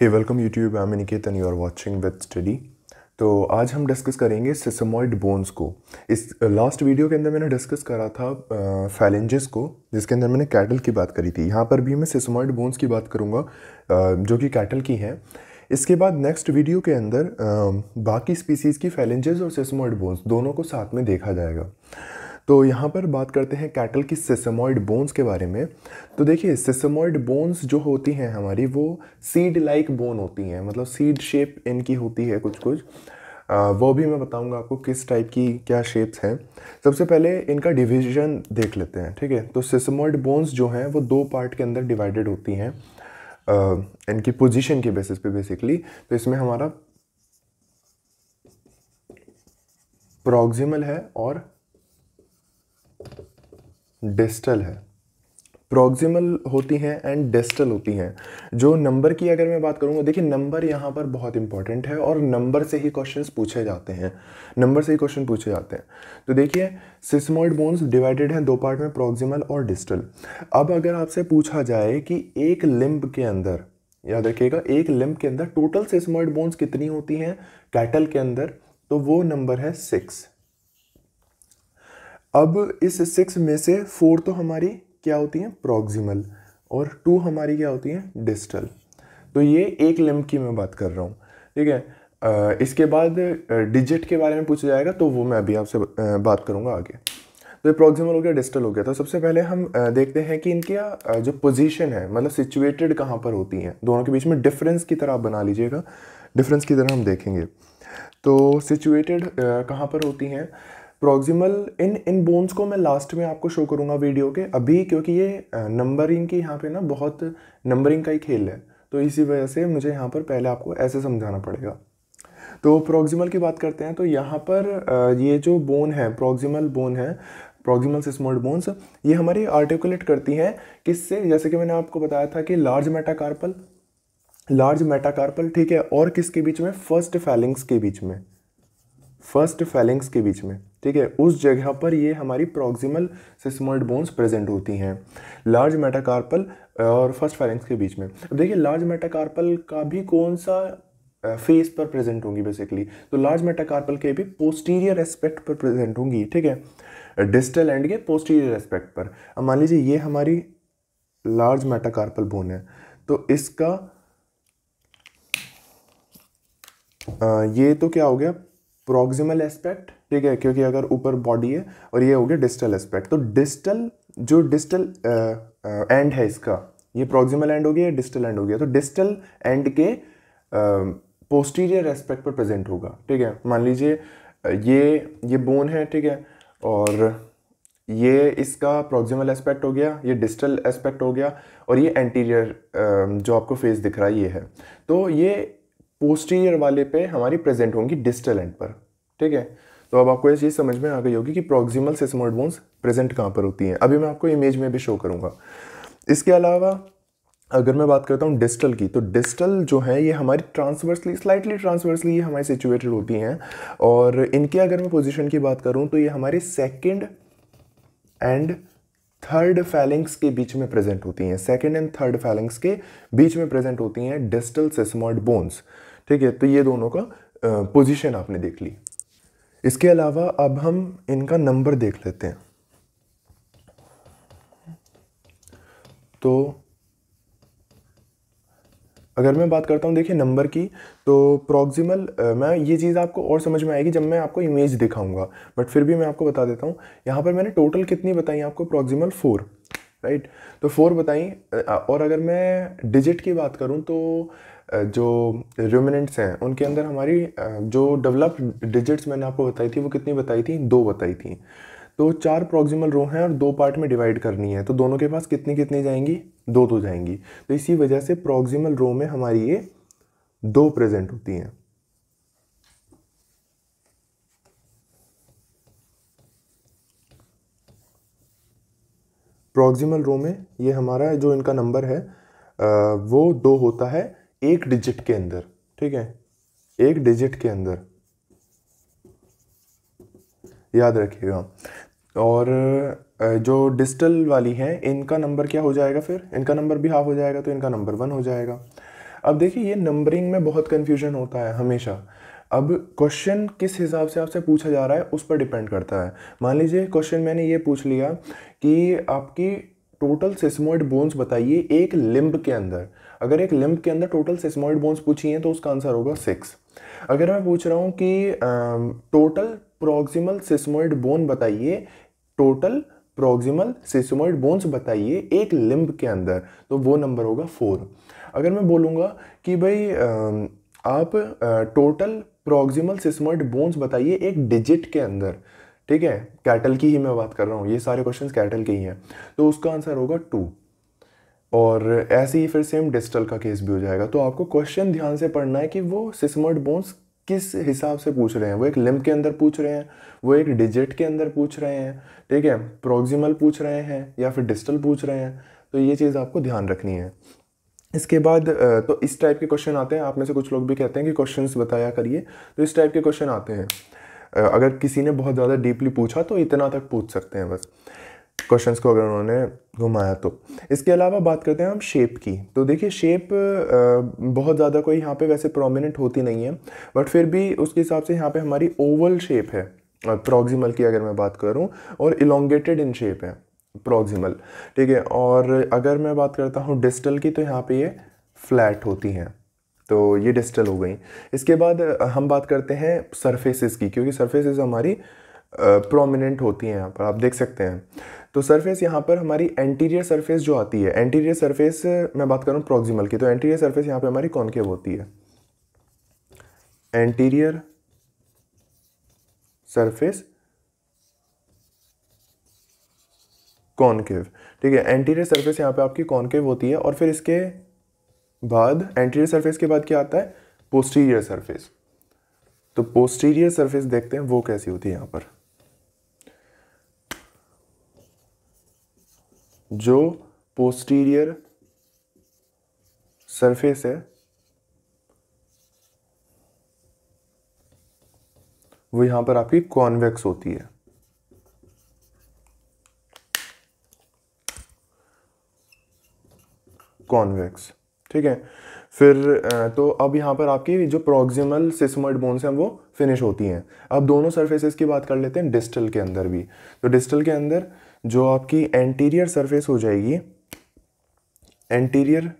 Hey welcome YouTube I Niket and you are watching with study तो आज हम discuss करेंगे सिसमॉइड बोन्स को। इस लास्ट वीडियो के अंदर मैंने डिस्कस करा था फैलेंजेस को, जिसके अंदर मैंने कैटल की बात करी थी। यहाँ पर भी मैं सिसमॉइड बोन्स की बात करूँगा जो कि कैटल की हैं। इसके बाद नेक्स्ट वीडियो के अंदर बाकी स्पीसीज़ की फैलेंजेस और सिसमॉइड बोन्स दोनों को साथ में देखा जाएगा। तो यहाँ पर बात करते हैं कैटल की सिसमॉइड बोन्स के बारे में। तो देखिए सिसमॉइड बोन्स जो होती हैं हमारी वो सीड लाइक बोन होती हैं। मतलब सीड शेप इनकी होती है कुछ कुछ आ, वो भी मैं बताऊँगा आपको किस टाइप की क्या शेप्स हैं। सबसे पहले इनका डिवीज़न देख लेते हैं ठीक है? तो सिसमॉइड बोन्स जो हैं वो दो पार्ट के अंदर डिवाइडेड होती हैं इनकी पोजीशन के बेसिस पे बेसिकली तो इसमें हमारा प्रॉक्सिमल है और डिस्टल है। प्रॉक्सिमल होती हैं एंड डिस्टल होती हैं। जो नंबर की अगर मैं बात करूँगा, देखिए नंबर यहाँ पर बहुत इंपॉर्टेंट है और नंबर से ही क्वेश्चंस पूछे जाते हैं। नंबर से ही क्वेश्चन पूछे जाते हैं। तो देखिए सिस्मोइड बोन्स डिवाइडेड हैं, दो पार्ट में प्रॉक्सिमल और डिस्टल अब अगर आपसे पूछा जाए कि एक लिम्ब के अंदर, याद रखिएगा, एक लिम्ब के अंदर टोटल सिस्मोइड बोन्स कितनी होती हैं? कैटल के अंदर तो वो नंबर है सिक्स अब इस सिक्स में से फोर तो हमारी क्या होती हैं? प्रॉक्सिमल और टू हमारी क्या होती हैं? डिस्टल तो ये एक लिम्ब की मैं बात कर रहा हूँ। ठीक है? इसके बाद डिजिट के बारे में पूछा जाएगा तो वो मैं अभी आपसे बात करूँगा आगे। तो ये प्रॉक्सिमल हो गया डिस्टल हो गया। तो सबसे पहले हम देखते हैं कि इनकी जो पोजीशन है मतलब सिचुएटेड कहाँ पर होती हैं? दोनों के बीच में डिफरेंस की तरह आप बना लीजिएगा। डिफरेंस की तरह हम देखेंगे। तो सिचुएटेड कहाँ पर होती हैं? प्रॉक्सिमल इन इन बोन्स को मैं लास्ट में आपको शो करूँगा वीडियो के। अभी क्योंकि ये नंबरिंग की यहाँ पे ना बहुत नंबरिंग का ही खेल है। तो इसी वजह से मुझे यहाँ पर पहले आपको ऐसे समझाना पड़ेगा। तो प्रॉक्सिमल की बात करते हैं तो यहाँ पर ये जो बोन है प्रॉक्सिमल बोन है प्रॉक्सिमल सिस्मोइड बोन्स ये हमारी आर्टिकुलेट करती हैं किससे? जैसे कि मैंने आपको बताया था कि लार्ज मेटाकार्पल लार्ज मेटाकार्पल ठीक है, और किसके बीच में? फ़र्स्ट फैलिंग्स के बीच में। फ़र्स्ट फैलिंग्स के बीच में। ठीक है उस जगह पर ये हमारी प्रॉक्सिमल सिस्मोइड बोन्स प्रेजेंट होती हैं। लार्ज मेटाकार्पल और फ़र्स्ट फैलिंग्स के बीच में। अब देखिए लार्ज मेटाकार्पल का भी कौन सा फेस पर प्रेजेंट होंगी बेसिकली तो लार्ज मेटाकार्पल के भी पोस्टीरियर एस्पेक्ट पर प्रेजेंट होंगी ठीक है? डिस्टल एंड के पोस्टीरियर एस्पेक्ट पर। अब मान लीजिए ये हमारी लार्ज मेटाकार्पल बोन है। तो इसका आ, ये तो क्या हो गया? प्रॉक्सिमल एस्पेक्ट ठीक है? क्योंकि अगर ऊपर बॉडी है और ये हो गया डिस्टल एस्पेक्ट तो डिस्टल जो डिस्टल एंड है इसका, ये प्रॉक्सिमल एंड हो गया डिस्टल एंड हो गया तो डिस्टल एंड के पोस्टीरियर एस्पेक्ट पर प्रेजेंट होगा, ठीक है? मान लीजिए ये ये बोन है, ठीक है? और ये इसका प्रॉक्सिमल एस्पेक्ट हो गया, ये डिस्टल एस्पेक्ट हो गया, और ये एंटीरियर जो आपको फेस दिख रहा है, ये है। तो ये पोस्टीरियर वाले पे हमारी प्रेजेंट होंगी डिस्टल एंड पर, ठीक है? तो अब आपको ये चीज़ समझ में आ गई होगी कि प्रॉक्सिमल सिस्मोइड बोन्स प्रेजेंट कहाँ पर होती हैं। अभी मैं आपको इमेज में भी शो करूँगा। इसके अलावा, अगर मैं बात करता हूँ डिस्टल की तो डिस्टल जो है, ये हमारी ट्रांसवर्सली स्लाइटली ट्रांसवर्सली ये हमारी सिचुएटेड होती हैं। और इनकी अगर मैं पोजीशन की बात करूँ तो ये हमारे सेकंड एंड थर्ड फैलिंग्स के बीच में प्रेजेंट होती हैं। सेकेंड एंड थर्ड फैलिंग्स के बीच में प्रेजेंट होती हैं डिस्टल सेसमॉइड बोन्स ठीक है तो ये दोनों का पोजिशन आपने देख ली। इसके अलावा अब हम इनका नंबर देख लेते हैं। तो अगर मैं बात करता हूँ, देखिए, नंबर की तो प्रॉक्सिमल मैं, ये चीज़ आपको और समझ में आएगी जब मैं आपको इमेज दिखाऊँगा। बट फिर भी मैं आपको बता देता हूँ, यहाँ पर मैंने टोटल कितनी बताई आपको? प्रॉक्सिमल फोर राइट तो फोर बताई और अगर मैं डिजिट की बात करूँ तो जो रूमिनेंट्स हैं, उनके अंदर हमारी जो डेवलप्ड डिजिट्स मैंने आपको बताई थी, वो कितनी बताई थी? दो बताई थी। तो चार प्रॉक्सिमल रो हैं और दो पार्ट में डिवाइड करनी है। तो दोनों के पास कितनी कितनी जाएँगी? दो तो जाएँगी। तो इसी वजह से प्रॉक्सिमल रो में हमारी ये दो प्रेजेंट होती हैं। प्रॉक्सिमल रो में ये हमारा जो इनका नंबर है वो दो होता है एक डिजिट के अंदर। ठीक है? एक डिजिट के अंदर। याद रखिएगा। और जो डिजिटल वाली हैं, इनका नंबर क्या हो जाएगा फिर? इनका नंबर भी हाफ़ हो जाएगा तो इनका नंबर वन हो जाएगा। अब देखिए, ये नंबरिंग में बहुत कन्फ्यूज़न होता है, हमेशा। अब क्वेश्चन किस हिसाब से आपसे पूछा जा रहा है, उस पर डिपेंड करता है। मान लीजिए क्वेश्चन मैंने ये पूछ लिया कि आपकी टोटल सिस्मोइड बोन्स बताइए, एक लिम्ब के अंदर। अगर एक लिम्ब के अंदर टोटल सिस्मोइड बोन्स पूछी हैं तो उसका आंसर होगा सिक्स अगर मैं पूछ रहा हूँ कि टोटल प्रोक्सिमल सिस्मोइड बोन बताइए टोटल प्रोक्सिमल सिस्मोइड बोन्स बताइए एक लिम्ब के अंदर तो वो नंबर होगा फोर। अगर मैं बोलूँगा कि भाई आप टोटल प्रोक्सिमल सिस्मोइड बोन्स बताइए एक डिजिट के अंदर, ठीक है? कैटल की ही मैं बात कर रहा हूँ, ये सारे क्वेश्चंस कैटल के ही हैं। तो उसका आंसर होगा टू। और ऐसे ही फिर सेम डिस्टल का केस भी हो जाएगा। तो आपको क्वेश्चन ध्यान से पढ़ना है कि वो सिस्मर्ड बोन्स किस हिसाब से पूछ रहे हैं? वो एक लिम्ब के अंदर पूछ रहे हैं, वो एक डिजिट के अंदर पूछ रहे हैं, ठीक है? प्रोक्सिमल पूछ रहे हैं या फिर डिजिटल पूछ रहे हैं? तो ये चीज़ आपको ध्यान रखनी है। इसके बाद तो इस टाइप के क्वेश्चन आते हैं। आप में से कुछ लोग भी कहते हैं कि क्वेश्चंस बताया करिए। तो इस टाइप के क्वेश्चन आते हैं। अगर किसी ने बहुत ज़्यादा डीपली पूछा तो इतना तक पूछ सकते हैं बस। क्वेश्चंस को अगर उन्होंने घुमाया तो। इसके अलावा बात करते हैं हम शेप की। तो देखिए शेप बहुत ज़्यादा कोई यहाँ पे वैसे प्रोमिनेंट होती नहीं है बट फिर भी उसके हिसाब से यहाँ पे हमारी ओवल शेप है प्रॉक्सिमल की अगर मैं बात करूँ, और इलोंगेटेड इन शेप है प्रॉक्सिमल ठीक है, और अगर मैं बात करता हूँ डिस्टल की तो यहाँ पर ये फ्लैट होती हैं। तो ये डिस्टल हो गई। इसके बाद हम बात करते हैं सरफेसिस की, क्योंकि सरफेसेस हमारी प्रोमिनेंट होती हैं यहाँ पर, आप देख सकते हैं। तो सरफेस यहाँ पर हमारी एंटीरियर सरफेस जो आती है एंटीरियर सरफेस मैं बात करूँ प्रोक्सिमल की तो एंटीरियर सरफेस यहाँ पर हमारी कॉनकेव होती है। एंटीरियर सरफेस कॉनकेव ठीक है? एंटीरियर सरफेस यहाँ पे आपकी कॉनकेव होती है और फिर इसके बाद एंटीरियर सरफेस के बाद क्या आता है? पोस्टीरियर सरफेस तो पोस्टीरियर सरफेस देखते हैं वो कैसी होती है यहाँ पर। जो पोस्टीरियर सरफेस है, वो यहाँ पर आपकी कॉन्वेक्स होती है। कॉन्वेक्स ठीक है? फिर तो अब यहाँ पर आपकी जो प्रोक्सिमल सिस्मर्ड बोन्स हैं, वो फिनिश होती हैं। अब दोनों सरफेसेस की बात कर लेते हैं डिस्टल के अंदर भी। तो डिस्टल के अंदर जो आपकी एंटीरियर सरफेस हो जाएगी एंटीरियर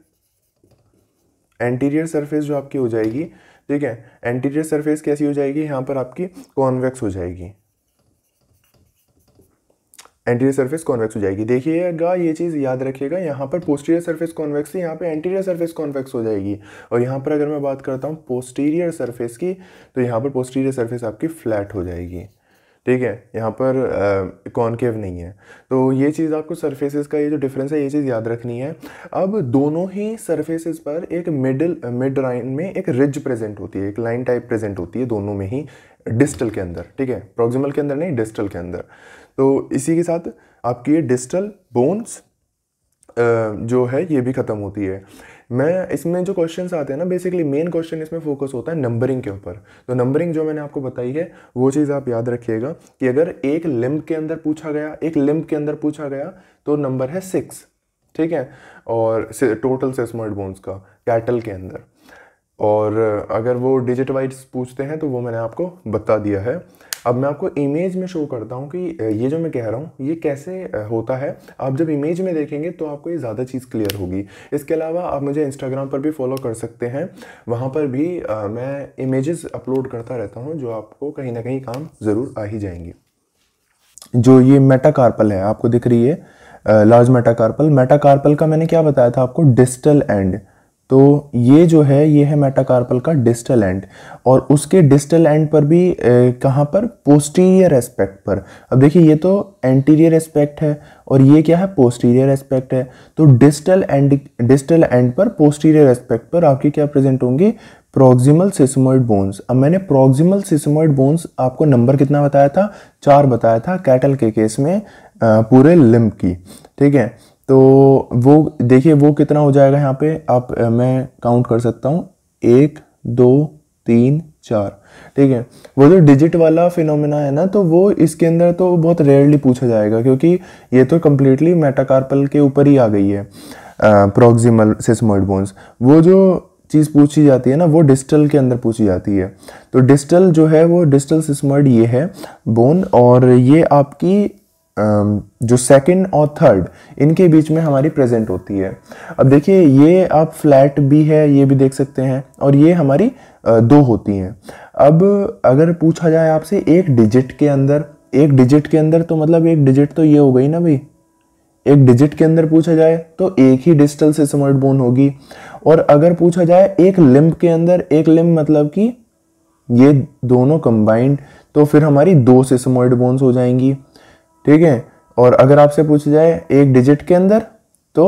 एंटीरियर सरफेस जो आपकी हो जाएगी, ठीक है? एंटीरियर सरफेस कैसी हो जाएगी? यहाँ पर आपकी कॉन्वेक्स हो जाएगी। एंटीरियर सरफेस कॉन्वेक्स हो जाएगी। देखिएगा, ये चीज़ याद रखिएगा, यहाँ पर पोस्टीरियर सरफेस कॉन्वेक्स थी, यहाँ पे एंटीरियर सरफेस कॉन्वेक्स हो जाएगी। और यहाँ पर अगर मैं बात करता हूँ पोस्टीरियर सरफेस की तो यहाँ पर पोस्टीरियर सरफेस आपकी फ्लैट हो जाएगी। ठीक है, यहाँ पर कॉनकेव नहीं है। तो ये चीज़ आपको सरफेसेस का ये जो डिफरेंस है, ये चीज़ याद रखनी है। अब दोनों ही सरफेसेस पर एक मिडल मिड लाइन में एक रिज प्रेजेंट होती है, एक लाइन टाइप प्रेजेंट होती है दोनों में ही डिस्टल के अंदर, ठीक है? प्रोक्सिमल के अंदर नहीं डिस्टल के अंदर। तो इसी के साथ आपकी ये डिस्टल बोन्स जो है, ये भी ख़त्म होती है। मैं इसमें जो क्वेश्चन आते हैं ना बेसिकली मेन क्वेश्चन इसमें फोकस होता है नंबरिंग के ऊपर। तो नंबरिंग जो मैंने आपको बताई है, वो चीज़ आप याद रखिएगा कि अगर एक लिम्ब के अंदर पूछा गया, एक लिम्ब के अंदर पूछा गया तो नंबर है सिक्स ठीक है? और टोटल सेस्मर्ड बोन्स का कैटल के अंदर। और अगर वो डिजिट वाइज पूछते हैं तो वो मैंने आपको बता दिया है। अब मैं आपको इमेज में शो करता हूँ कि ये जो मैं कह रहा हूँ, ये कैसे होता है। आप जब इमेज में देखेंगे तो आपको ये ज़्यादा चीज़ क्लियर होगी। इसके अलावा आप मुझे इंस्टाग्राम पर भी फॉलो कर सकते हैं। वहाँ पर भी मैं इमेजेस अपलोड करता रहता हूँ, जो आपको कहीं ना कहीं काम ज़रूर आ ही जाएँगी। जो ये मेटाकार्पल है, आपको दिख रही है लार्ज मेटाकार्पल मेटाकार्पल का मैंने क्या बताया था आपको? डिजिटल एंड तो ये जो है, ये है मेटाकार्पल का डिस्टल एंड और उसके डिस्टल एंड पर भी कहाँ पर? पोस्टीरियर एस्पेक्ट पर. अब देखिए, ये तो एंटीरियर एस्पेक्ट है और ये क्या है? पोस्टीरियर एस्पेक्ट है. तो डिस्टल एंड डिस्टल एंड पर पोस्टीरियर एस्पेक्ट पर आपकी क्या प्रेजेंट होंगे? प्रोक्सिमल सिस्मोइड बोन्स अब मैंने प्रोक्सिमल सिस्मोइड बोन्स आपको नंबर कितना बताया था? चार बताया था कैटल के केस में पूरे लिम्ब की. ठीक है? तो वो, देखिए वो कितना हो जाएगा यहाँ पे, आप मैं काउंट कर सकता हूँ। एक, दो, तीन, चार। ठीक है, वो जो डिजिट वाला फिनोमिना है ना तो वो इसके अंदर तो बहुत रेयरली पूछा जाएगा, क्योंकि ये तो कम्प्लीटली मेटाकार्पल के ऊपर ही आ गई है प्रोक्सिमल सिस्मोइड बोन्स वो जो चीज़ पूछी जाती है ना, वो डिस्टल के अंदर पूछी जाती है। तो डिस्टल जो है वो डिस्टल सिस्मर्ड ये है बोन और ये आपकी जो सेकंड और थर्ड इनके बीच में हमारी प्रेजेंट होती है। अब देखिए, ये आप फ्लैट भी है, ये भी देख सकते हैं, और ये हमारी दो होती हैं। अब अगर पूछा जाए आपसे, एक डिजिट के अंदर, एक डिजिट के अंदर तो मतलब एक डिजिट तो ये हो गई ना भाई। एक डिजिट के अंदर पूछा जाए तो एक ही डिजिटल से समर्ट बोन होगी। और अगर पूछा जाए एक लिम्ब के अंदर, एक लिम्ब मतलब कि ये दोनों कंबाइंड तो फिर हमारी दो से समर्ट बोन्स हो जाएँगी। ठीक है? और अगर आपसे पूछा जाए एक डिजिट के अंदर तो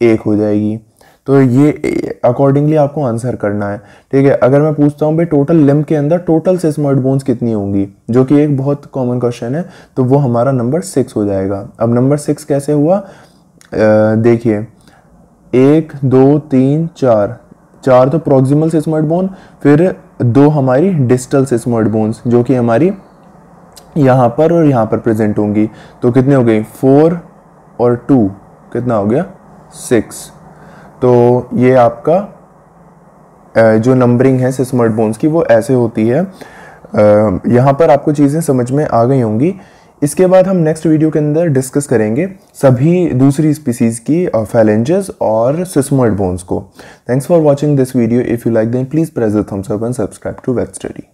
एक हो जाएगी। तो ये अकॉर्डिंगली आपको आंसर करना है। ठीक है? अगर मैं पूछता हूँ भाई टोटल लिम्ब के अंदर टोटल से स्मर्ट बोन्स कितनी होंगी? जो कि एक बहुत कॉमन क्वेश्चन है तो वो हमारा नंबर सिक्स हो जाएगा। अब नंबर सिक्स कैसे हुआ? देखिए। एक, दो, तीन, चार। चार तो प्रोक्सिमल से स्मर्ट बोन फिर दो हमारी डिस्टल से स्मर्ट बोन्स जो कि हमारी यहाँ पर और यहाँ पर प्रेजेंट होंगी। तो कितने हो गई? फोर और टू। कितना हो गया? सिक्स। तो ये आपका जो नंबरिंग है सिस्मर्ट बोन्स की, वो ऐसे होती है। यहाँ पर आपको चीज़ें समझ में आ गई होंगी। इसके बाद हम नेक्स्ट वीडियो के अंदर डिस्कस करेंगे सभी दूसरी स्पीसीज की फैलेंजेस और सिस्मर्ट बोन्स को। Thanks for watching this video if you like then please press the thumbs up and subscribe to web study